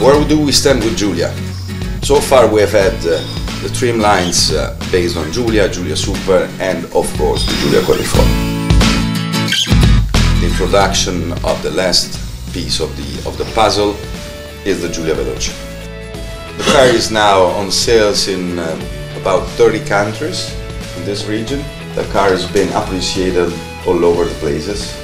where do we stand with Giulia? So far we have had uh, the trim lines uh, based on Giulia, Giulia Super and of course the Giulia Quadrifoglio. The introduction of the last piece of the, of the puzzle is the Giulia Veloce. The car is now on sales in um, about 30 countries in this region. The car has been appreciated all over the places.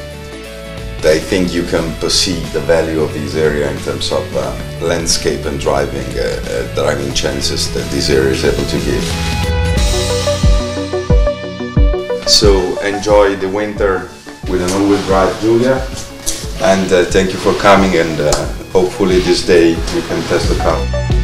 I think you can perceive the value of this area in terms of uh, landscape and driving, uh, uh, driving chances that this area is able to give. So enjoy the winter with an all-wheel drive Giulia and uh, thank you for coming and uh, hopefully this day you can test the car.